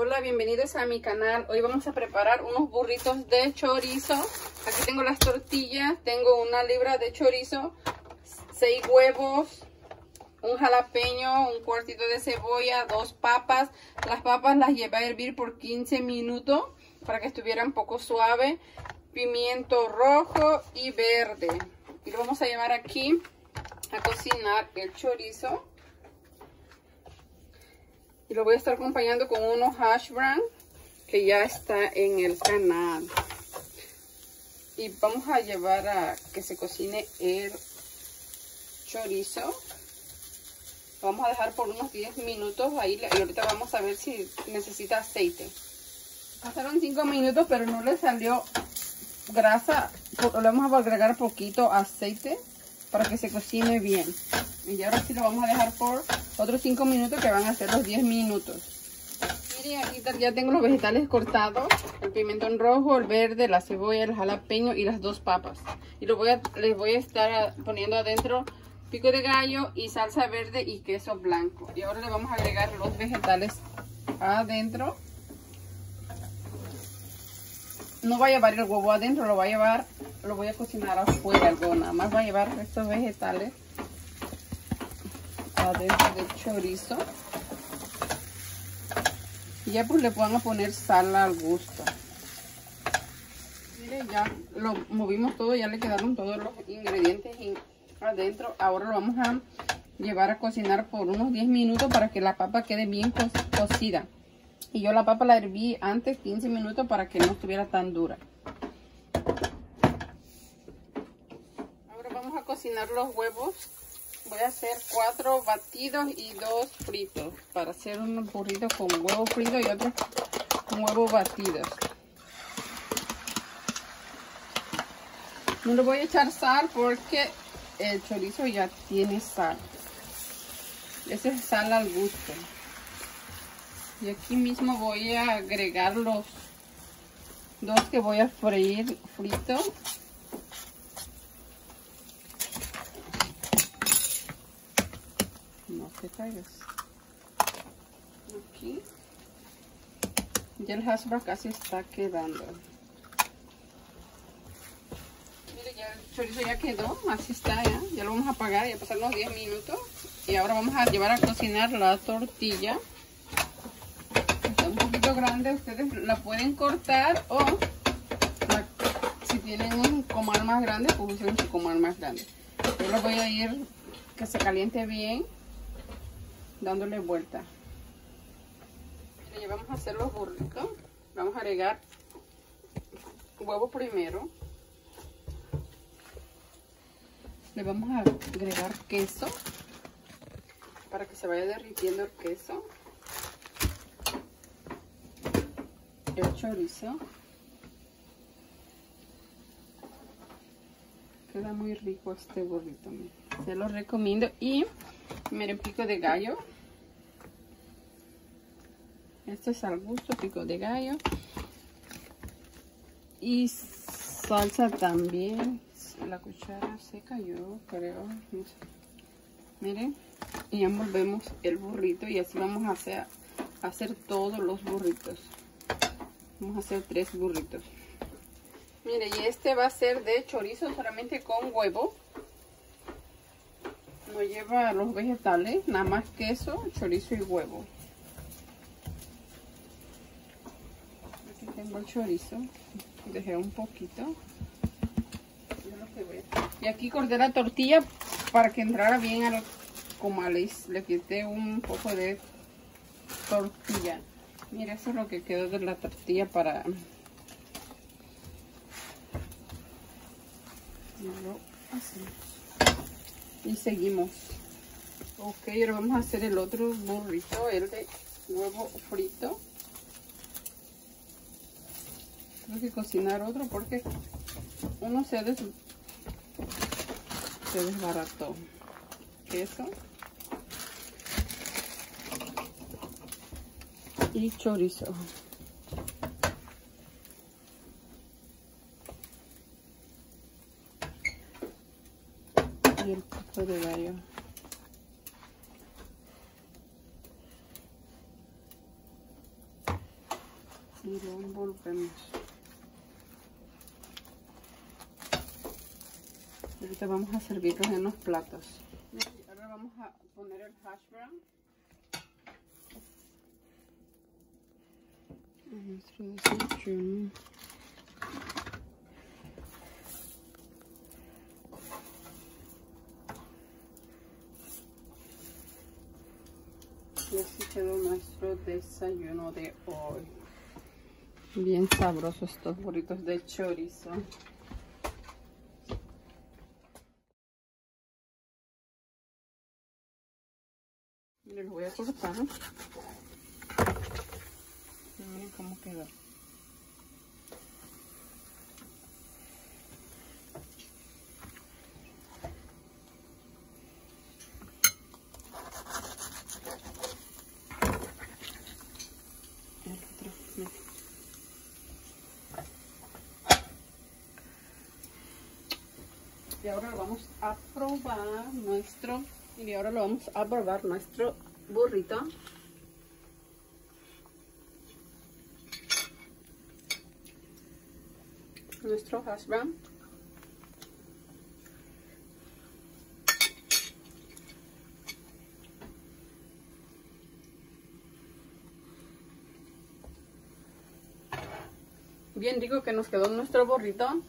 Hola, bienvenidos a mi canal. Hoy vamos a preparar unos burritos de chorizo. Aquí tengo las tortillas, tengo una libra de chorizo, seis huevos, un jalapeño, un cuartito de cebolla, dos papas. Las papas las llevé a hervir por 15 minutos para que estuvieran poco suave. Pimiento rojo y verde. Y lo vamos a llevar aquí a cocinar el chorizo. Y lo voy a estar acompañando con unos hash brown que ya está en el canal. Y vamos a llevar a que se cocine el chorizo. Vamos a dejar por unos 10 minutos ahí y ahorita vamos a ver si necesita aceite. Pasaron 5 minutos pero no le salió grasa. Le vamos a agregar poquito aceite para que se cocine bien. Y ahora sí lo vamos a dejar por otros 5 minutos que van a ser los 10 minutos. Miren, aquí ya tengo los vegetales cortados. El pimentón rojo, el verde, la cebolla, el jalapeño y las dos papas. Y lo voy a, les voy a estar poniendo adentro pico de gallo y salsa verde y queso blanco. Y ahora le vamos a agregar los vegetales adentro. No va a llevar el huevo adentro, lo va a llevar, lo voy a cocinar afuera nada más va a llevar estos vegetales del chorizo. Y ya pues le podemos poner sal al gusto. Mire, ya lo movimos todo, ya le quedaron todos los ingredientes adentro. Ahora lo vamos a llevar a cocinar por unos 10 minutos para que la papa quede bien co cocida. Y yo la papa la herví antes 15 minutos para que no estuviera tan dura. Ahora vamos a cocinar los huevos voy a hacer cuatro batidos y dos fritos. Para hacer un burrito con huevo frito y otro con huevo batidos no le voy a echar sal porque el chorizo ya tiene sal. Ese es sal al gusto. Y aquí mismo voy a agregar los dos que voy a freír frito Aquí. Ya el hasbro casi está quedando. Mire, ya el chorizo ya quedó, así está ya. Ya lo vamos a apagar, ya pasaron los 10 minutos. Y ahora vamos a llevar a cocinar la tortilla. Está un poquito grande, ustedes la pueden cortar o si tienen un comal más grande, pues usen su comal más grande. Yo lo voy a ir que se caliente bien dándole vuelta. Vamos a hacer los burritos. Vamos a agregar huevo primero. Le vamos a agregar queso para que se vaya derritiendo el queso. El chorizo. Queda muy rico este burrito. Se lo recomiendo. Y miren, pico de gallo. Este es al gusto, pico de gallo. Y salsa también. La cuchara se cayó, creo. Miren. Y envolvemos el burrito y así vamos a hacer, a hacer todos los burritos. Vamos a hacer tres burritos. Mire, y este va a ser de chorizo solamente con huevo. No lleva los vegetales, nada más queso, chorizo y huevo. Aquí tengo el chorizo. Dejé un poquito. Y aquí corté la tortilla para que entrara bien al comales. Le quité un poco de tortilla. Mira, eso es lo que quedó de la tortilla para y seguimos. Ok ahora vamos a hacer el otro burrito el de huevo frito. Tengo que cocinar otro porque uno se, des, se desbarató. Queso. Y chorizo de gallo. y lo envolvemos. Ahorita vamos a servirlos en los platos. Ahora vamos a poner el hash brown. nuestro desayuno. Y así quedó nuestro desayuno de hoy. Bien sabrosos estos burritos de chorizo. Les voy a cortar. Miren cómo quedó. Y ahora lo vamos a probar nuestro, y ahora lo vamos a probar nuestro burrito. Nuestro hash brown. Bien rico que nos quedó nuestro burrito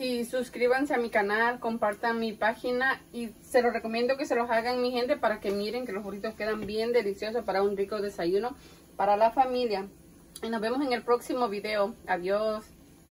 y suscríbanse a mi canal, compartan mi página y se lo recomiendo que se los hagan mi gente para que miren que los burritos quedan bien deliciosos para un rico desayuno para la familia. Y nos vemos en el próximo video. Adiós.